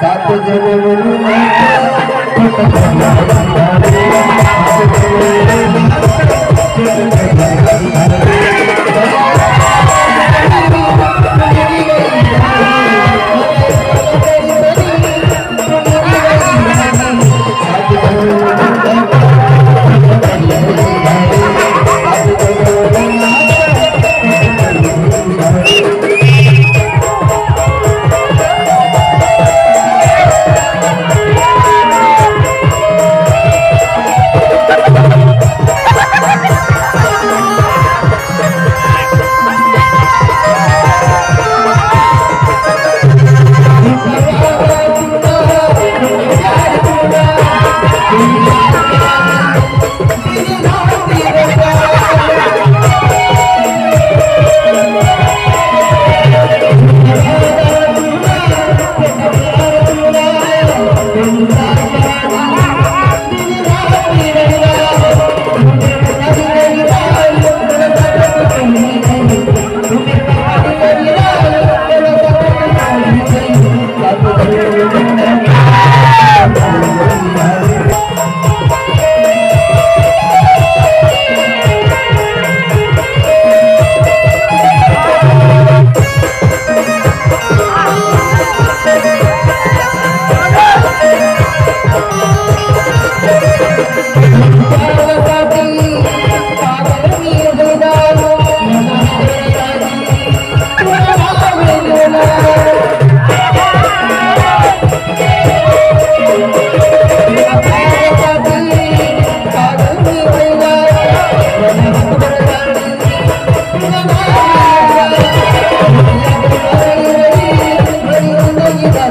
सात जन्म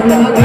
I'm